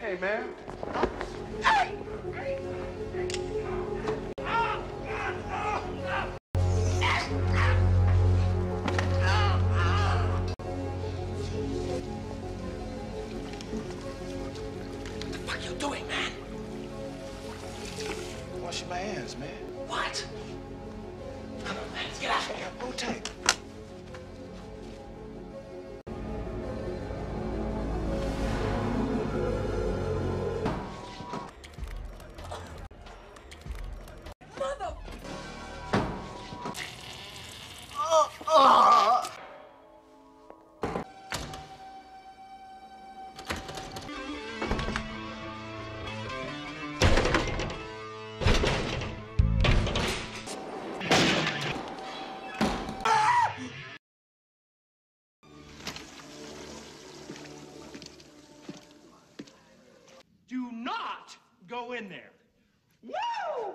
Hey, man. What are you doing, man? Washing my hands, man. What? Come on, man. Let's get out of here. Roll tight. Go in there. Woo!